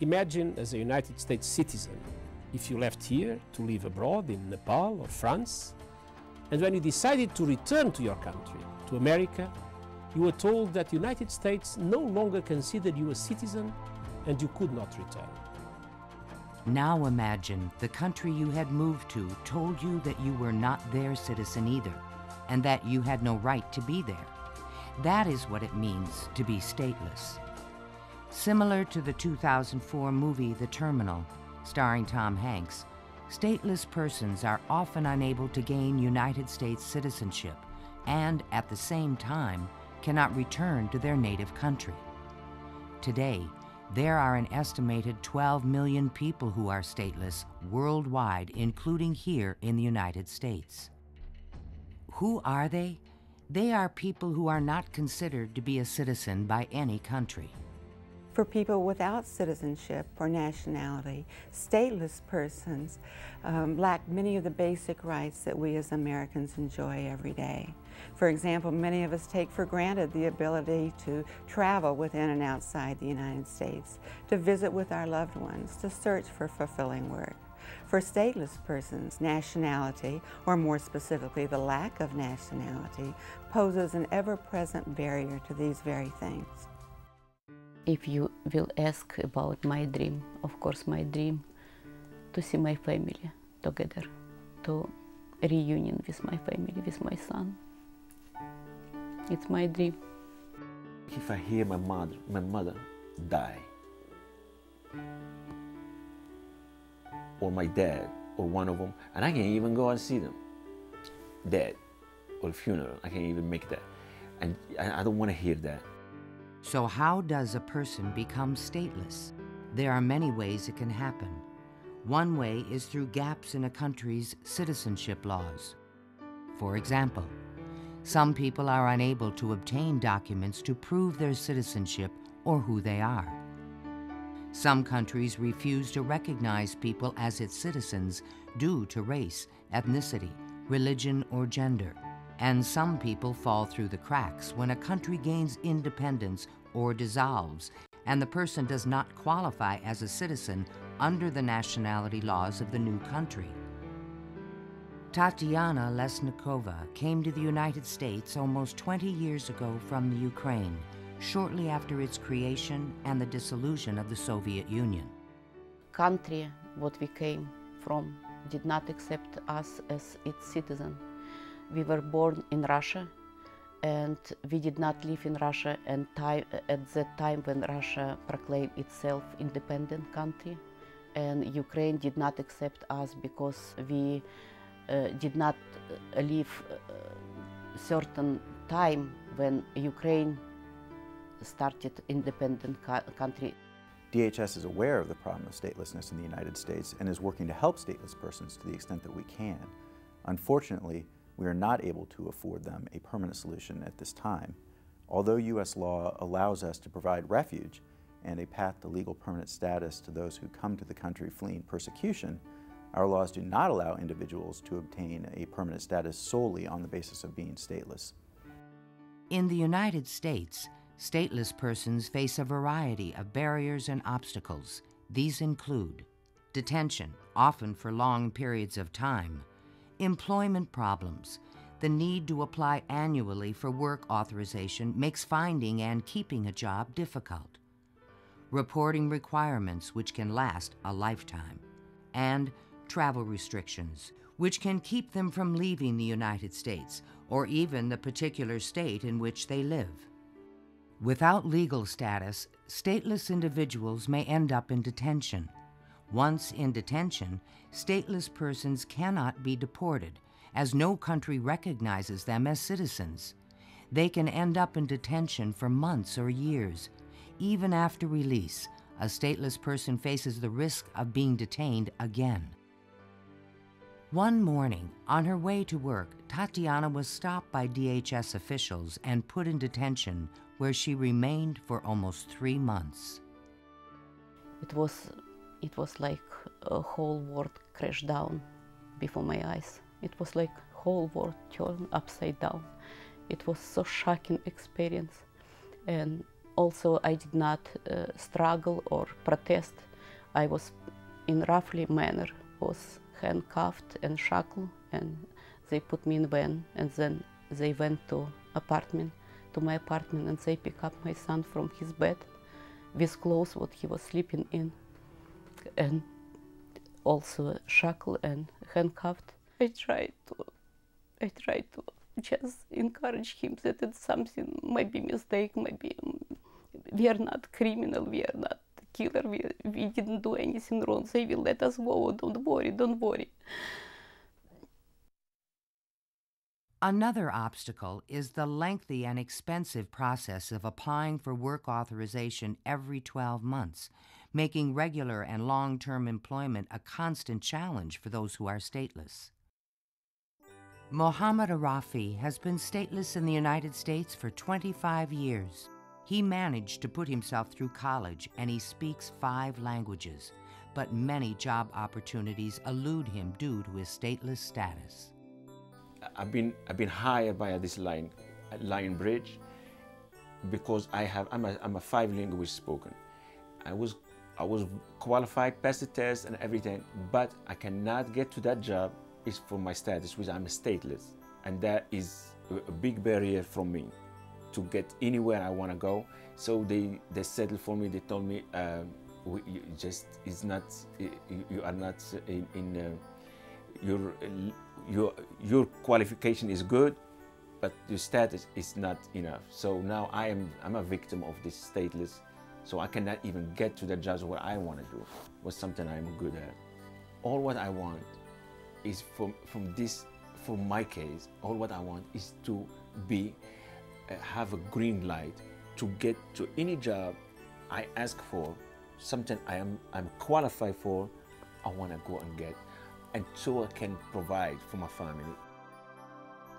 Imagine as a United States citizen, if you left here to live abroad in Nepal or France, and when you decided to return to your country, to America, you were told that the United States no longer considered you a citizen and you could not return. Now imagine the country you had moved to told you that you were not their citizen either, and that you had no right to be there. That is what it means to be stateless. Similar to the 2004 movie The Terminal, starring Tom Hanks, stateless persons are often unable to gain United States citizenship and, at the same time, cannot return to their native country. Today, there are an estimated 12 million people who are stateless worldwide, including here in the United States. Who are they? They are people who are not considered to be a citizen by any country. For people without citizenship or nationality, stateless persons um, lack many of the basic rights that we as Americans enjoy every day. For example, many of us take for granted the ability to travel within and outside the United States, to visit with our loved ones, to search for fulfilling work. For stateless persons, nationality, or more specifically the lack of nationality, poses an ever-present barrier to these very things. If you will ask about my dream, of course my dream to see my family together, to reunion with my family, with my son. It's my dream. If I hear my mother, my mother die, or my dad, or one of them, and I can't even go and see them, dead, or funeral, I can't even make that, and I, I don't want to hear that. So, how does a person become stateless? There are many ways it can happen. One way is through gaps in a country's citizenship laws. For example, some people are unable to obtain documents to prove their citizenship or who they are. Some countries refuse to recognize people as its citizens due to race, ethnicity, religion, or gender and some people fall through the cracks when a country gains independence or dissolves and the person does not qualify as a citizen under the nationality laws of the new country. Tatiana Lesnikova came to the United States almost 20 years ago from the Ukraine, shortly after its creation and the dissolution of the Soviet Union. Country what we came from did not accept us as its citizen we were born in Russia and we did not live in Russia and time, at that time when Russia proclaimed itself independent country and Ukraine did not accept us because we uh, did not uh, live uh, certain time when Ukraine started independent country. DHS is aware of the problem of statelessness in the United States and is working to help stateless persons to the extent that we can. Unfortunately, we are not able to afford them a permanent solution at this time. Although U.S. law allows us to provide refuge and a path to legal permanent status to those who come to the country fleeing persecution, our laws do not allow individuals to obtain a permanent status solely on the basis of being stateless. In the United States, stateless persons face a variety of barriers and obstacles. These include detention, often for long periods of time, Employment problems. The need to apply annually for work authorization makes finding and keeping a job difficult. Reporting requirements, which can last a lifetime. And travel restrictions, which can keep them from leaving the United States or even the particular state in which they live. Without legal status, stateless individuals may end up in detention once in detention, stateless persons cannot be deported, as no country recognizes them as citizens. They can end up in detention for months or years. Even after release, a stateless person faces the risk of being detained again. One morning, on her way to work, Tatiana was stopped by DHS officials and put in detention, where she remained for almost three months. It was it was like a whole world crashed down before my eyes. It was like whole world turned upside down. It was so shocking experience. And also I did not uh, struggle or protest I was in roughly manner, was handcuffed and shackled, and they put me in van, and then they went to apartment, to my apartment, and they pick up my son from his bed with clothes what he was sleeping in, and also shackled and handcuffed. I tried to, I tried to just encourage him that it's something, maybe mistake, maybe um, we are not criminal, we are not killer, we, we didn't do anything wrong, they will let us go, don't worry, don't worry. Another obstacle is the lengthy and expensive process of applying for work authorization every 12 months, making regular and long term employment a constant challenge for those who are stateless. Mohammed Arafi has been stateless in the United States for 25 years. He managed to put himself through college and he speaks five languages, but many job opportunities elude him due to his stateless status. I've been I've been hired by this line, Lionbridge, because I have I'm a, I'm a five language spoken. I was I was qualified, passed the test and everything, but I cannot get to that job is for my status, which I'm stateless, and that is a big barrier for me to get anywhere I want to go. So they they settled for me. They told me um, we, you just is not you, you are not in, in uh, your your your qualification is good, but your status is not enough. So now I am I'm a victim of this stateless. So I cannot even get to the judge what I want to do, was something I'm good at. All what I want is from from this for my case all what i want is to be uh, have a green light to get to any job i ask for something i am i'm qualified for i want to go and get and so i can provide for my family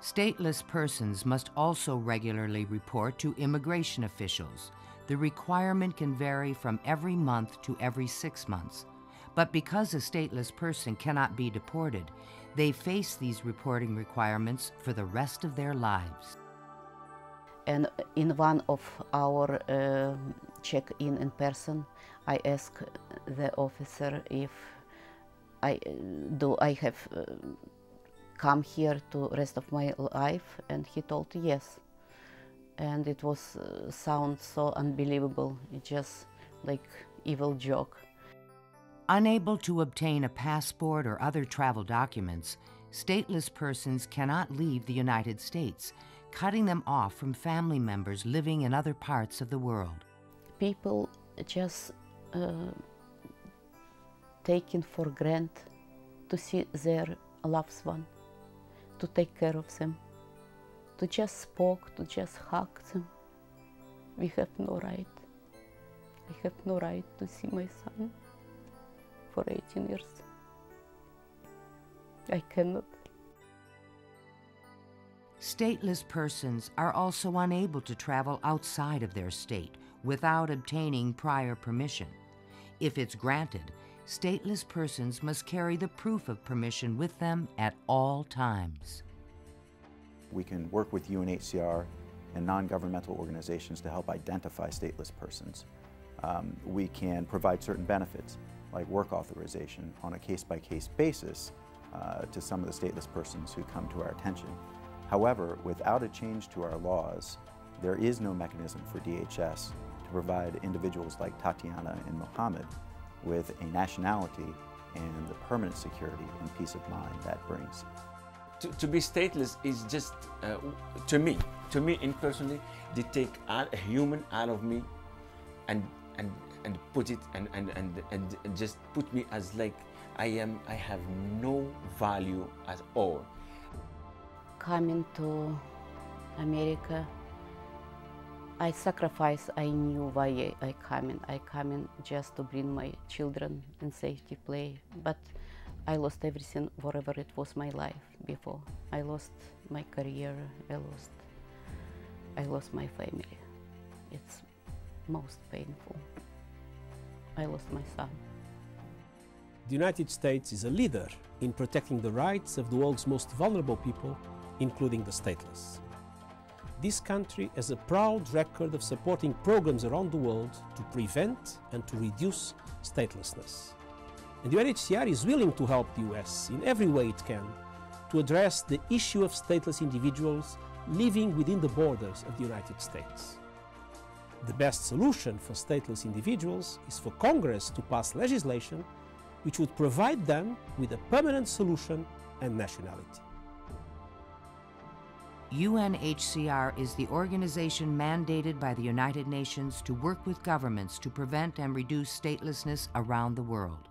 Stateless persons must also regularly report to immigration officials. The requirement can vary from every month to every six months. But because a stateless person cannot be deported, they face these reporting requirements for the rest of their lives. And in one of our uh, check-in in person, I asked the officer if I do I have uh, come here to rest of my life, and he told yes. And it was uh, sound so unbelievable. It just like evil joke. Unable to obtain a passport or other travel documents, stateless persons cannot leave the United States, cutting them off from family members living in other parts of the world. People just uh, taken for granted to see their loved one, to take care of them, to just spoke, to just hug them. We have no right. I have no right to see my son for 18 years. I cannot. Stateless persons are also unable to travel outside of their state without obtaining prior permission. If it's granted, stateless persons must carry the proof of permission with them at all times. We can work with UNHCR and non-governmental organizations to help identify stateless persons. Um, we can provide certain benefits like work authorization on a case-by-case basis uh, to some of the stateless persons who come to our attention. However, without a change to our laws, there is no mechanism for DHS to provide individuals like Tatiana and Mohammed with a nationality and the permanent security and peace of mind that brings. To, to be stateless is just uh, to me to me in personally they take a human out of me and and and put it and and, and and just put me as like i am i have no value at all Coming to America, I sacrifice. I knew why I, I in I come in just to bring my children in safety play. But I lost everything wherever it was my life before. I lost my career. I lost. I lost my family. It's most painful. I lost my son. The United States is a leader in protecting the rights of the world's most vulnerable people, including the stateless. this country has a proud record of supporting programs around the world to prevent and to reduce statelessness. And the UNHCR is willing to help the US in every way it can to address the issue of stateless individuals living within the borders of the United States. The best solution for stateless individuals is for Congress to pass legislation which would provide them with a permanent solution and nationality. UNHCR is the organization mandated by the United Nations to work with governments to prevent and reduce statelessness around the world.